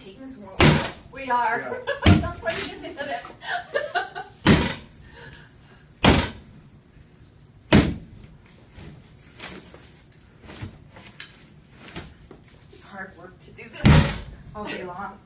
taking this more. We are. Yeah. That's why you did it. Hard work to do this all day long.